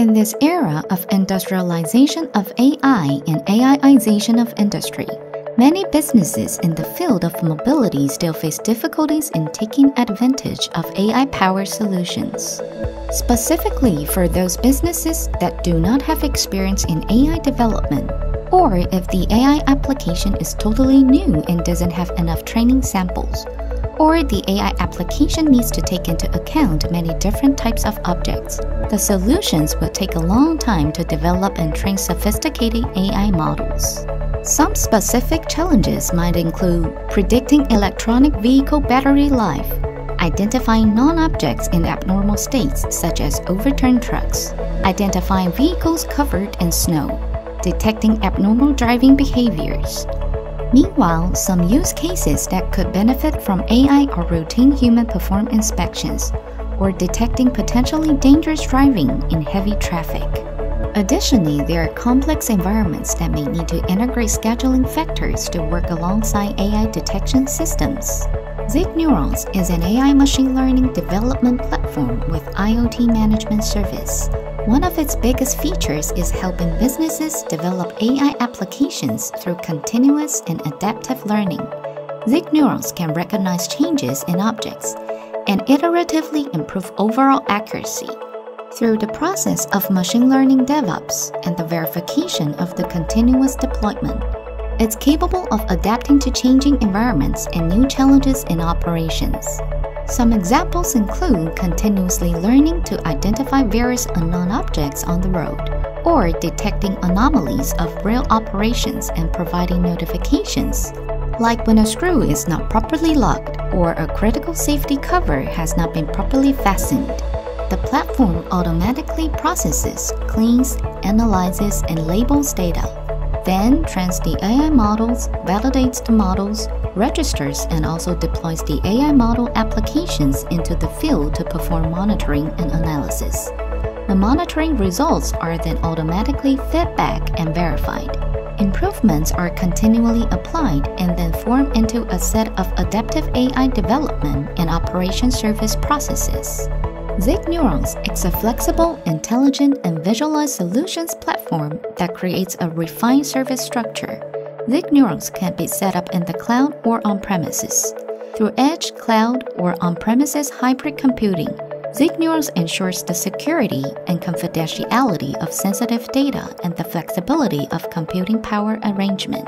In this era of industrialization of AI and AIization of industry, many businesses in the field of mobility still face difficulties in taking advantage of AI powered solutions. Specifically for those businesses that do not have experience in AI development, or if the AI application is totally new and doesn't have enough training samples, or the AI application needs to take into account many different types of objects. The solutions will take a long time to develop and train sophisticated AI models. Some specific challenges might include predicting electronic vehicle battery life, identifying non objects in abnormal states such as overturned trucks, identifying vehicles covered in snow, detecting abnormal driving behaviors, Meanwhile, some use cases that could benefit from AI are routine human perform inspections or detecting potentially dangerous driving in heavy traffic. Additionally, there are complex environments that may need to integrate scheduling factors to work alongside AI detection systems. ZigNeurons is an AI machine learning development platform with IoT management service. One of its biggest features is helping businesses develop AI applications through continuous and adaptive learning. ZigNeurons can recognize changes in objects and iteratively improve overall accuracy. Through the process of machine learning DevOps and the verification of the continuous deployment, it's capable of adapting to changing environments and new challenges in operations. Some examples include continuously learning to identify various unknown objects on the road, or detecting anomalies of rail operations and providing notifications, like when a screw is not properly locked or a critical safety cover has not been properly fastened. The platform automatically processes, cleans, analyzes, and labels data then trains the AI models, validates the models, registers and also deploys the AI model applications into the field to perform monitoring and analysis. The monitoring results are then automatically fed back and verified. Improvements are continually applied and then form into a set of adaptive AI development and operation service processes. ZigNeurons is a flexible, intelligent, and visualized solutions platform that creates a refined service structure. ZigNeurons can be set up in the cloud or on premises. Through edge, cloud, or on premises hybrid computing, ZigNeurons ensures the security and confidentiality of sensitive data and the flexibility of computing power arrangement.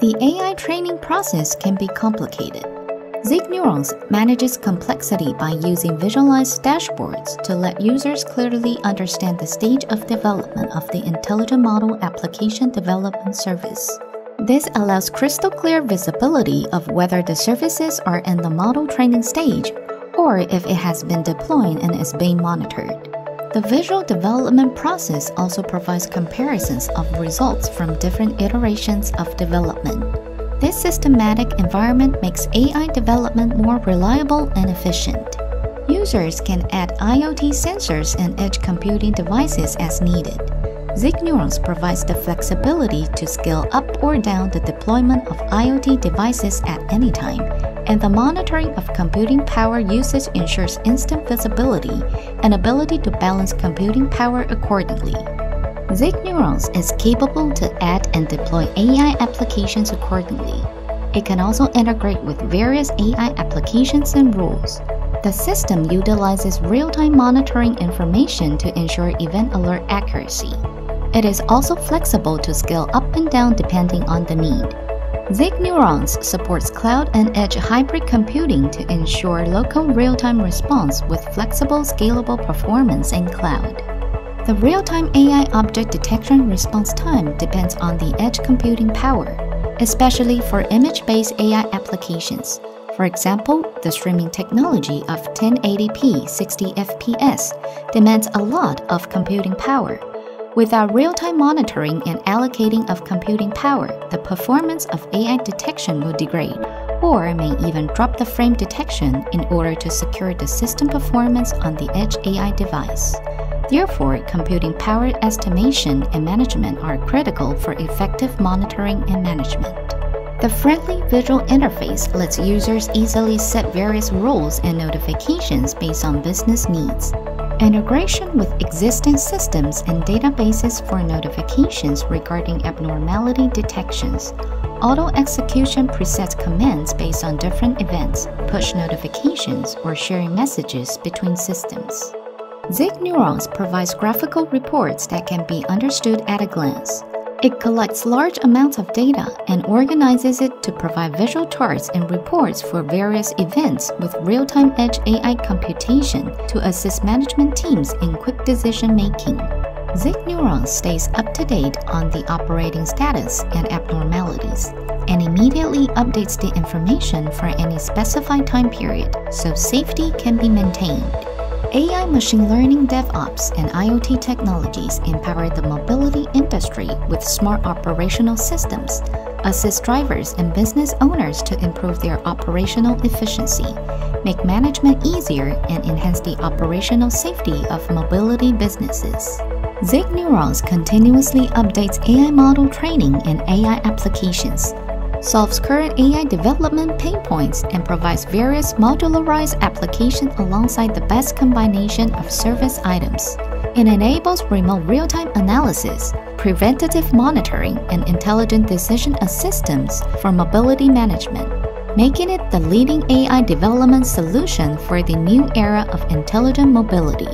The AI training process can be complicated. ZigNeurons manages complexity by using visualized dashboards to let users clearly understand the stage of development of the Intelligent Model Application Development Service. This allows crystal clear visibility of whether the services are in the model training stage or if it has been deployed and is being monitored. The visual development process also provides comparisons of results from different iterations of development. This systematic environment makes AI development more reliable and efficient. Users can add IoT sensors and edge computing devices as needed. ZigNeurons provides the flexibility to scale up or down the deployment of IoT devices at any time, and the monitoring of computing power usage ensures instant visibility and ability to balance computing power accordingly. Zeek Neurons is capable to add and deploy AI applications accordingly. It can also integrate with various AI applications and rules. The system utilizes real-time monitoring information to ensure event alert accuracy. It is also flexible to scale up and down depending on the need. ZigNeurons supports cloud and edge hybrid computing to ensure local real-time response with flexible scalable performance in cloud. The real-time AI object detection response time depends on the edge computing power, especially for image-based AI applications. For example, the streaming technology of 1080p 60 fps demands a lot of computing power. Without real-time monitoring and allocating of computing power, the performance of AI detection will degrade or may even drop the frame detection in order to secure the system performance on the edge AI device. Therefore, computing power estimation and management are critical for effective monitoring and management. The friendly visual interface lets users easily set various rules and notifications based on business needs. Integration with existing systems and databases for notifications regarding abnormality detections, auto execution presets commands based on different events, push notifications, or sharing messages between systems. ZigNeurons provides graphical reports that can be understood at a glance. It collects large amounts of data and organizes it to provide visual charts and reports for various events with real time edge AI computation to assist management teams in quick decision making. Zig Neurons stays up to date on the operating status and abnormalities and immediately updates the information for any specified time period so safety can be maintained. AI machine learning DevOps and IoT technologies empower the mobility industry with smart operational systems, assist drivers and business owners to improve their operational efficiency, make management easier, and enhance the operational safety of mobility businesses. ZigNeurons continuously updates AI model training and AI applications solves current AI development pain points, and provides various modularized applications alongside the best combination of service items. It enables remote real time analysis, preventative monitoring, and intelligent decision assistance for mobility management, making it the leading AI development solution for the new era of intelligent mobility.